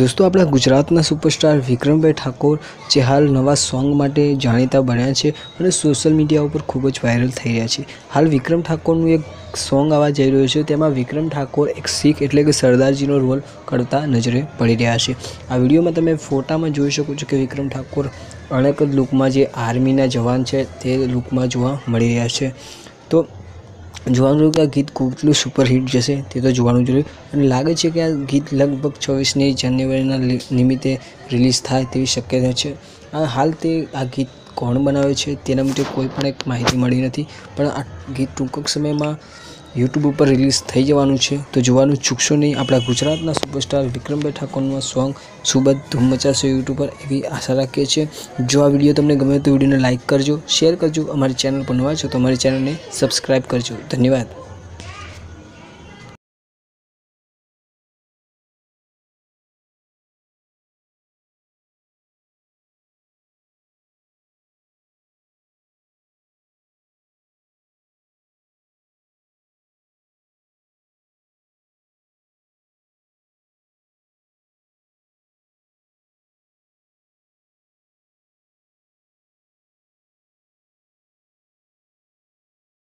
દોસ્તો, આપણા ગુજરાતના સુપરસ્ટાર વિક્રમભાઈ ઠાકોર જે હાલ નવા સોંગ માટે જાણીતા બન્યા છે અને સોશિયલ મીડિયા ઉપર ખૂબ જ વાયરલ થઈ રહ્યા છે. હાલ વિક્રમ ઠાકોરનું એક સોંગ આવવા જઈ રહ્યું છે, તેમાં વિક્રમ ઠાકોર એક શીખ એટલે કે સરદારજીનો રોલ કરતા નજરે પડી રહ્યા છે. આ વિડીયોમાં તમે ફોટામાં જોઈ શકો છો કે વિક્રમ ઠાકોર અનેક લુકમાં જે આર્મીના જવાન છે તે લુકમાં જોવા મળી રહ્યા છે. તો જોવાનું રહ્યું કે આ ગીત કેટલું સુપરહિટ જશે, તે તો જોવાનું જ રહ્યું. અને લાગે છે કે આ ગીત લગભગ છવ્વીસમી જાન્યુઆરીના નિમિત્તે રિલીઝ થાય તેવી શક્યતા છે. આ હાલ તે, આ ગીત કોણ બનાવે છે તેના માટે કોઈ પણ એક માહિતી મળી નથી. પણ આ ગીત ટૂંક સમયમાં યુટ્યુબ ઉપર રિલીઝ થઈ જવાનું છે. તો જોવાનું ચૂકશો નહીં. આપણા ગુજરાતના સુપરસ્ટાર વિક્રમભાઈ ઠાકોરનું સોંગ સુબત ધૂમ મચાશે યુટ્યુબ પર એવી આશા રાખીએ છીએ. જો આ વીડિયો તમને ગમે તો વિડીયોને લાઇક કરજો શેર કરજો. અમારી ચેનલ પર નવા છો તો અમારી ચેનલને સબસ્ક્રાઈબ કરજો. ધન્યવાદ.